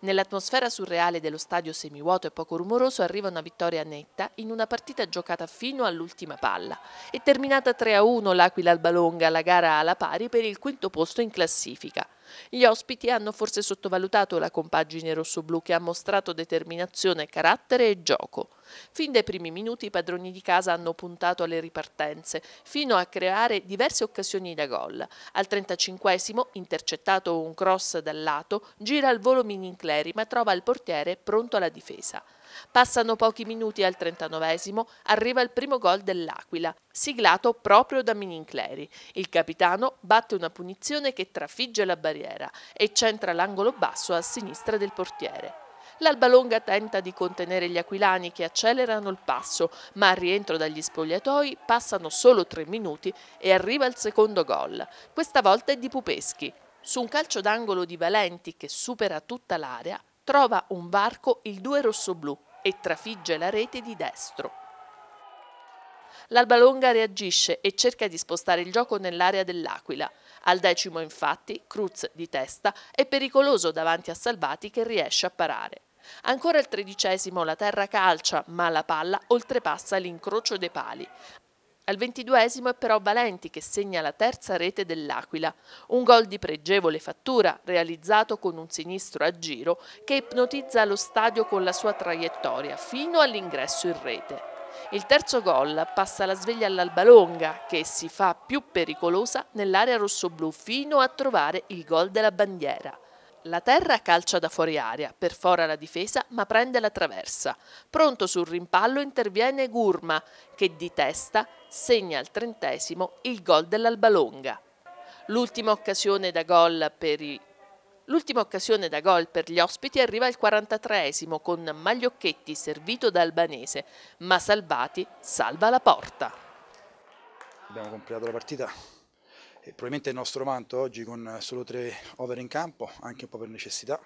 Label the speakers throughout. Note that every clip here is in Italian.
Speaker 1: Nell'atmosfera surreale dello stadio semivuoto e poco rumoroso arriva una vittoria netta in una partita giocata fino all'ultima palla. È terminata 3-1 l'Aquila Albalonga, la gara alla pari per il quinto posto in classifica. Gli ospiti hanno forse sottovalutato la compagine rossoblù che ha mostrato determinazione, carattere e gioco. Fin dai primi minuti i padroni di casa hanno puntato alle ripartenze, fino a creare diverse occasioni da gol. Al 35esimo, intercettato un cross dal lato, gira al volo Minincleri ma trova il portiere pronto alla difesa. Passano pochi minuti al 39esimo, arriva il primo gol dell'Aquila, siglato proprio da Minincleri. Il capitano batte una punizione che trafigge la barriera e centra l'angolo basso a sinistra del portiere. L'Albalonga tenta di contenere gli aquilani che accelerano il passo, ma al rientro dagli spogliatoi passano solo tre minuti e arriva il secondo gol. Questa volta è di Pupeschi. Su un calcio d'angolo di Valenti che supera tutta l'area, trova un varco il 2 rossoblù e trafigge la rete di destro. L'Albalonga reagisce e cerca di spostare il gioco nell'area dell'Aquila. Al decimo, infatti, Cruz di testa è pericoloso davanti a Salvati che riesce a parare. Ancora il tredicesimo la terra calcia, ma la palla oltrepassa l'incrocio dei pali. Al ventiduesimo è però Valenti che segna la terza rete dell'Aquila, un gol di pregevole fattura realizzato con un sinistro a giro che ipnotizza lo stadio con la sua traiettoria fino all'ingresso in rete. Il terzo gol passa la sveglia all'Albalonga che si fa più pericolosa nell'area rossoblù fino a trovare il gol della bandiera. La terra calcia da fuori aria, perfora la difesa ma prende la traversa. Pronto sul rimpallo interviene Gurma che di testa segna al trentesimo il gol dell'Albalonga. L'ultima occasione da gol per i L'ultima occasione da gol per gli ospiti arriva al 43esimo con Magliocchetti servito da Albanese, ma Salvati salva la porta.
Speaker 2: Abbiamo completato la partita e probabilmente il nostro vanto oggi con solo tre over in campo, anche un po' per necessità.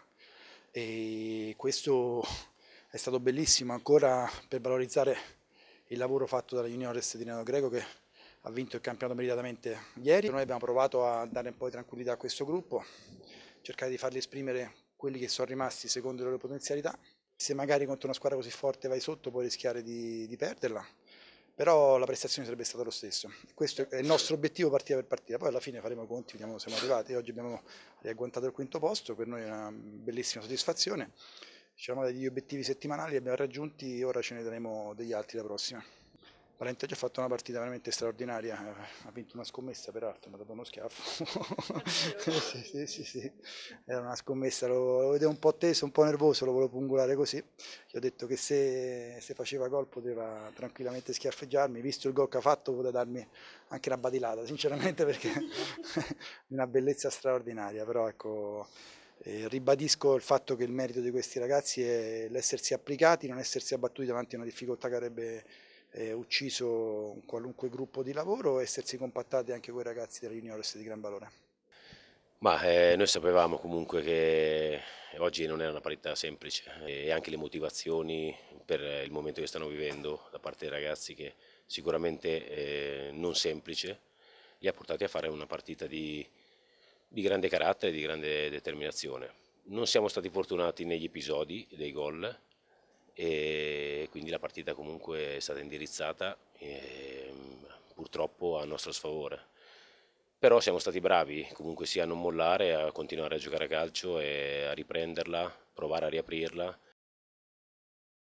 Speaker 2: E questo è stato bellissimo ancora per valorizzare il lavoro fatto dalla Juniores di Nino Greco che ha vinto il campionato meritatamente ieri. Noi abbiamo provato a dare un po' di tranquillità a questo gruppo, cercare di farli esprimere quelli che sono rimasti secondo le loro potenzialità. Se magari contro una squadra così forte vai sotto puoi rischiare di, di perderla, però la prestazione sarebbe stata lo stesso. Questo è il nostro obiettivo partita per partita, poi alla fine faremo conti, vediamo siamo arrivati, oggi abbiamo riagguantato il quinto posto, per noi è una bellissima soddisfazione, ci eravamo degli obiettivi settimanali, li abbiamo raggiunti, ora ce ne daremo degli altri la prossima. Valente ha fatto una partita veramente straordinaria, ha vinto una scommessa peraltro, mi ha dato uno schiaffo. sì, sì, sì, sì, era una scommessa, lo, lo vedevo un po' teso, un po' nervoso, lo volevo pungolare così. Gli ho detto che se, se faceva gol poteva tranquillamente schiaffeggiarmi, visto il gol che ha fatto poteva darmi anche una badilata, sinceramente perché è una bellezza straordinaria, però ecco... Eh, ribadisco il fatto che il merito di questi ragazzi è l'essersi applicati, non essersi abbattuti davanti a una difficoltà che avrebbe eh, ucciso un qualunque gruppo di lavoro e essersi compattati anche quei ragazzi della juniores di gran valore.
Speaker 3: Ma eh, noi sapevamo comunque che oggi non era una partita semplice e anche le motivazioni per il momento che stanno vivendo da parte dei ragazzi che sicuramente eh, non semplice li ha portati a fare una partita di, di grande carattere, di grande determinazione. Non siamo stati fortunati negli episodi dei gol, e partita comunque è stata indirizzata e, purtroppo a nostro sfavore. Però siamo stati bravi comunque sia a non mollare, a continuare a giocare a calcio e a riprenderla, provare a riaprirla